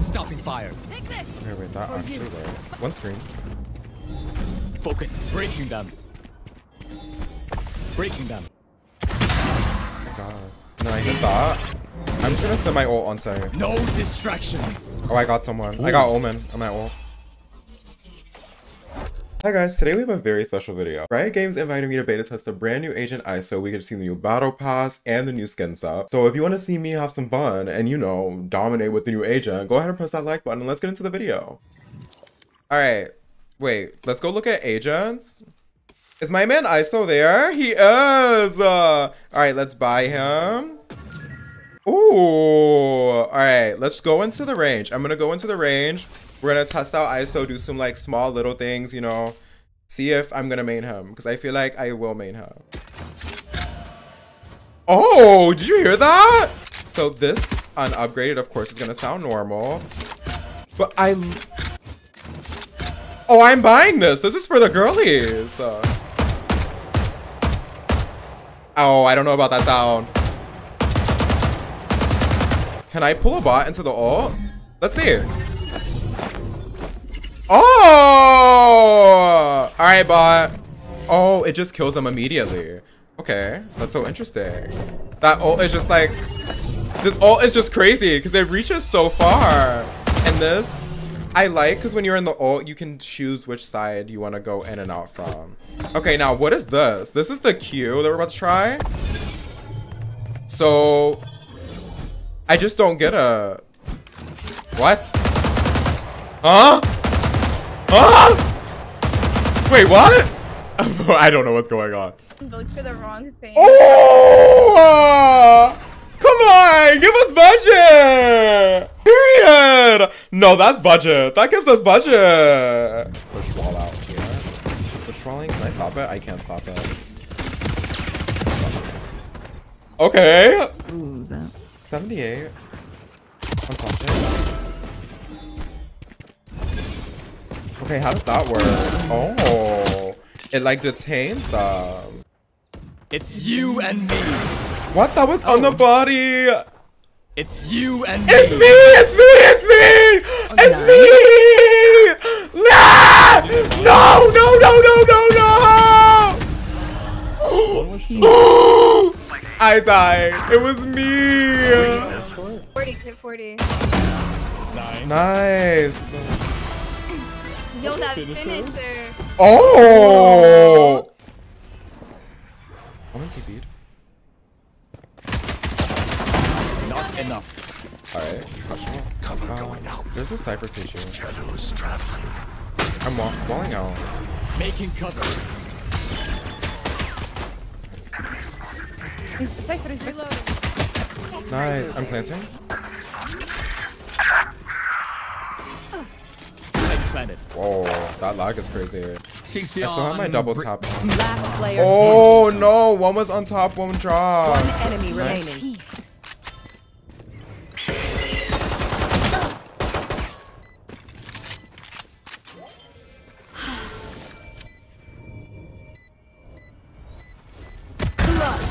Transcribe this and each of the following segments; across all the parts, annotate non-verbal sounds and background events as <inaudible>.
Stopping fire. Okay, wait, that actually worked. One screens. Focus. Breaking them. Breaking them. Oh my god. No, I hit that. I'm just gonna send my ult on site. No distractions. Oh, I got someone. I got Omen on my ult. Hi guys, today we have a very special video. Riot Games invited me to beta test the brand new Agent ISO. We to see the new battle pass and the new skin set. So if you want to see me have some fun and you know, dominate with the new agent, go ahead and press that like button and let's get into the video. Alright, wait, let's go look at agents. Is my man ISO there? He is! Uh, Alright, let's buy him. Ooh, alright, let's go into the range. I'm gonna go into the range. We're gonna test out ISO, do some like small little things, you know, see if I'm gonna main him because I feel like I will main him. Oh, did you hear that? So this unupgraded, of course, is gonna sound normal, but I. Oh, I'm buying this. This is for the girlies. Oh, I don't know about that sound. Can I pull a bot into the ult? Let's see. Oh! Alright, bot. Oh, it just kills them immediately. Okay, that's so interesting. That ult is just like... This ult is just crazy because it reaches so far. And this, I like because when you're in the ult, you can choose which side you want to go in and out from. Okay, now what is this? This is the Q that we're about to try. So, I just don't get a... What? Huh? Huh? Wait, what? <laughs> I don't know what's going on. Votes for the wrong thing. Oh! Come on, give us budget! Period! No, that's budget. That gives us budget. Push wall out here. Push walling? Can I stop it? I can't stop it. Okay. Ooh, that. 78. On something. Okay, how does that work? Oh. It like detains them. It's you and me. What? That was on the oh. body. It's you and me. It's me! It's me! It's me! Oh, it's me! Nah! No! No! No! No! No! No! <gasps> I died. It was me. 40, hit 40. Nice. Yo, that finisher. Oh! Omen TP'd. Not enough. Alright. Cover going out. Um, there's a Cypher tissue. Shadows traveling. I'm wa walling out. Making cover. Cypher is reloading. Nice. I'm planting. Whoa, that lag is crazy. I still have my double tap. Last player. Oh no, one was on top, one dropped. One enemy Nice. remaining.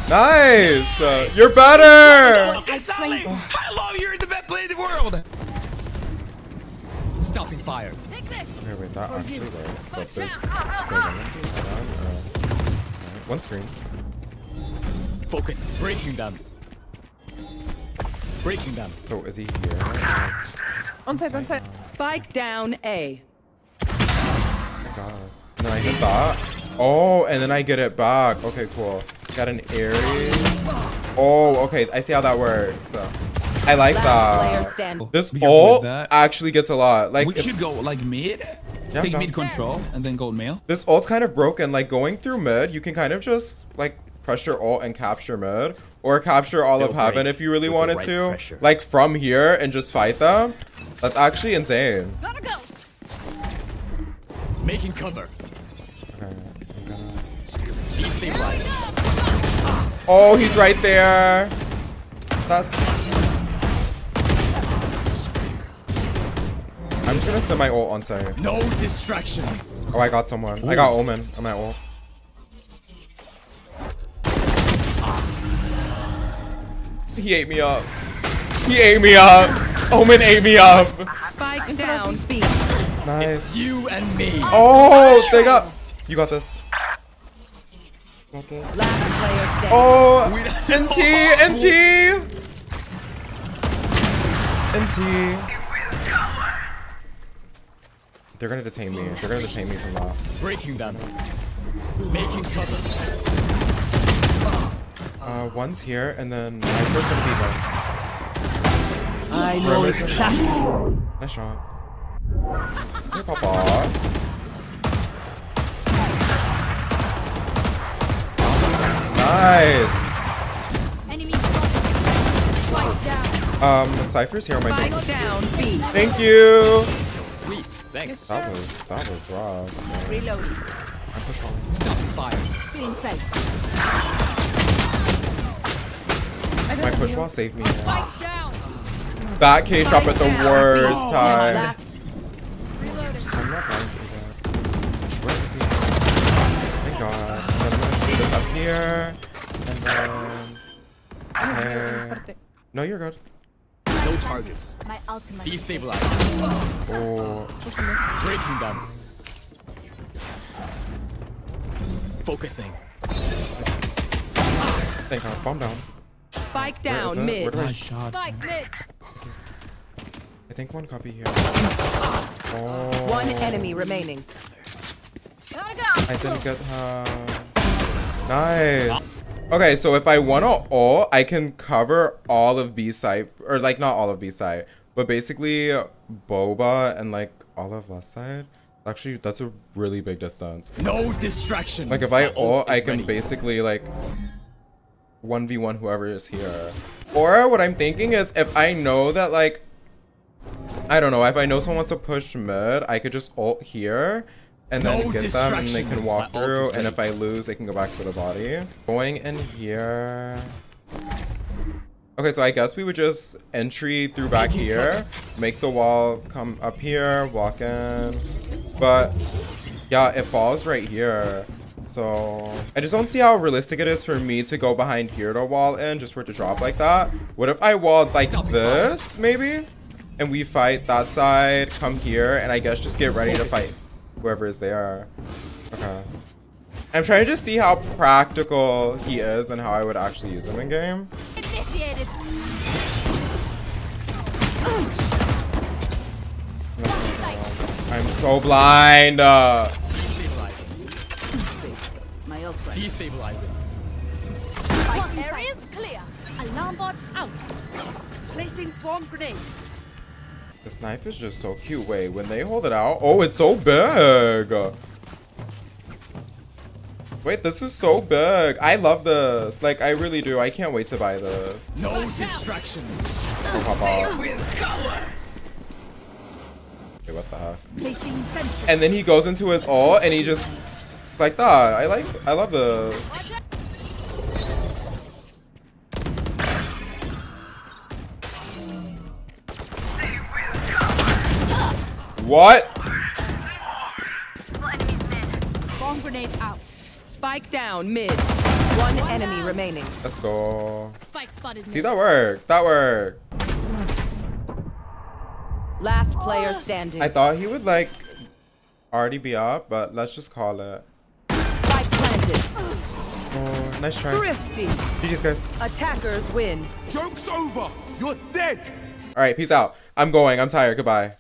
Nice! Uh, you're better! Exactly. Hello, you're the best player in the world. Stopping fire. Okay, wait, that actually worked. But there's still uh, one uh, One screens. Focus. Breaking them. Breaking them. So is he here? On side, on side. Spike down A. Oh my god. And then I hit that. Oh, and then I get it back. Okay, cool. Got an Ares. Oh, okay. I see how that works. So, I like that. This Be careful with ult that. actually gets a lot. Like, we it's- should go like mid. Yeah, Take go. mid control and then gold mail. this ult's kind of broken. Like, going through mid, you can kind of just, like, pressure ult and capture mid. Or capture all of They'll heaven if you really wanted right to. pressure. Like, from here and just fight them. That's actually insane. Gotta go. Making cover. Okay, gonna... Please right. Oh, he's right there. That's. I'm just gonna send my ult on site. No distractions. Oh, I got someone. I got Omen on my ult. He ate me up. He ate me up. Omen ate me up. Spike down B. Nice. You and me. Oh, they got. You got this. Got this. Last player standing. Oh, NT, NT, NT. They're gonna detain me. They're gonna detain me from that. Breaking them. Making cover. Uh, one's here, and then my first gonna be them. I know exactly. Nice shot. Hey, Papa. Nice. Enemy down. Um, Cypher's here on my Spike down B. Thank you. Sweet. Thanks. That was that was rough. Reloading. I push on. Stop fire. Feeling safe. My push wall saved me. Spike down. That K shop at the worst time. Last Reloading. I'm not dying for that. Where is he? Thank God. I'm gonna shoot this up here. And then. Okay. No, you're good. No targets. My ultimate. Destabilize. Oh. Breaking them. Focusing. Thank God. Uh, bomb down. Spike down mid. do I, Nice shot. Spike mid. I think one copy here. Oh. <laughs> One enemy remaining. Gotta go. I didn't get her. Nice. Okay, so if I want to all, I can cover all of B side, or like not all of B side, but basically Boba and like all of left side. Actually, that's a really big distance. No distraction. Like if I all, I can basically like 1v1 whoever is here. Or what I'm thinking is if I know that like, I don't know, if I know someone wants to push mid, I could just ult here and then No get them and they can walk My ult is through and if I lose, they can go back to the body. Going in here. Okay, so I guess we would just entry through back here, make the wall come up here, walk in. But yeah, it falls right here. So I just don't see how realistic it is for me to go behind here to wall in just for it to drop like that. What if I walled like this, maybe? And we fight that side, come here, and I guess just get ready to fight whoever is there. Okay. I'm trying to just see how practical he is and how I would actually use him in game. Initiated. I'm so blind. Uh, Destabilizing. My ult ready. Destabilizing. Areas clear. Alarm bot out. Placing swarm grenade. This knife is just so cute. Wait, when they hold it out, oh, it's so big. Wait, this is so big. I love this. Like, I really do. I can't wait to buy this. No distraction. Oh, papa. Okay, what the heck? And then he goes into his ult and he just it's like that. I like I love this. What? Swarm grenade out. Spike down mid. One enemy remaining. Let's go. Spike spotted See that worked. That worked. Last player standing. I thought he would like already be up, but let's just call it. Spike planted. Oh, nice try. Thrifty. GG's guys. Attackers win. Joke's over. You're dead. All right, peace out. I'm going. I'm tired. Goodbye.